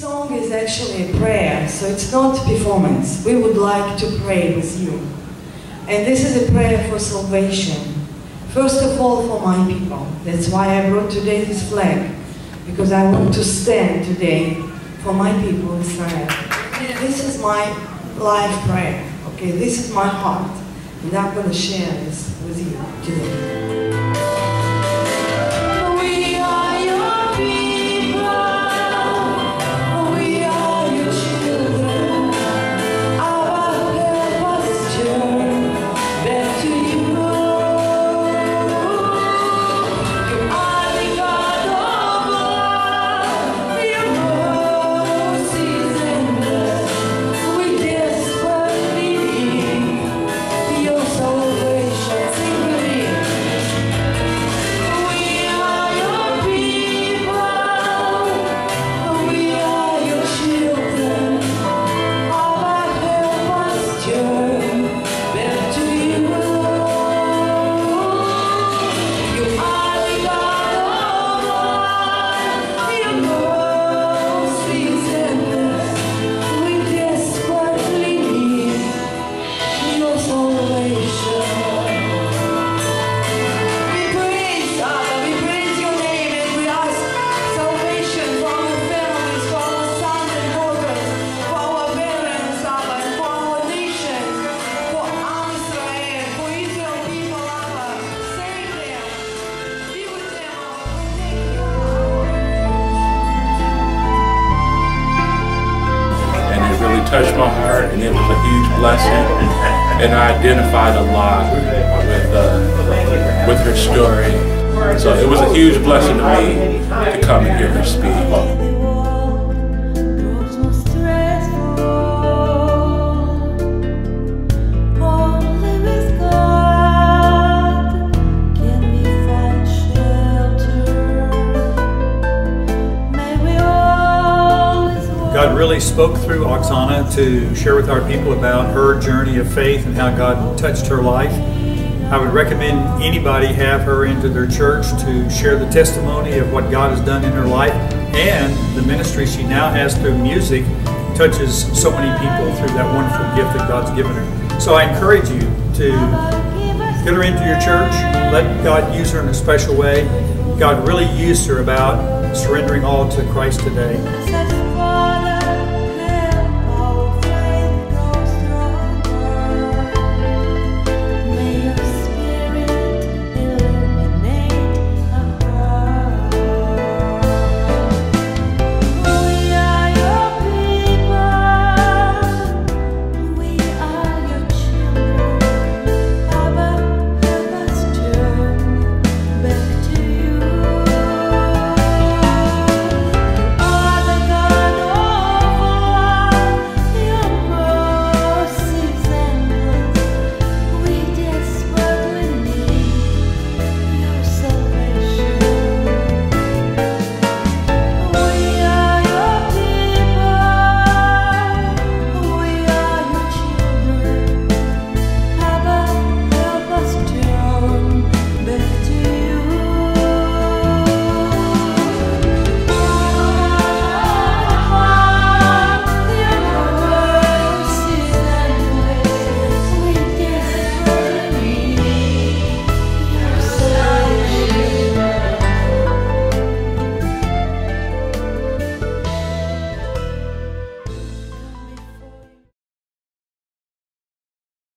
song is actually a prayer, so it's not performance. We would like to pray with you. And this is a prayer for salvation. First of all, for my people. That's why I brought today this flag, because I want to stand today for my people in Israel. This is my life prayer. Okay, this is my heart, and I'm going to share this with you today. Touched my heart, and it was a huge blessing. And I identified a lot with uh, with her story, so it was a huge blessing to me to come and hear her speak. God really spoke through Oxana to share with our people about her journey of faith and how God touched her life. I would recommend anybody have her into their church to share the testimony of what God has done in her life and the ministry she now has through music touches so many people through that wonderful gift that God's given her. So I encourage you to get her into your church, let God use her in a special way. God really used her about surrendering all to Christ today.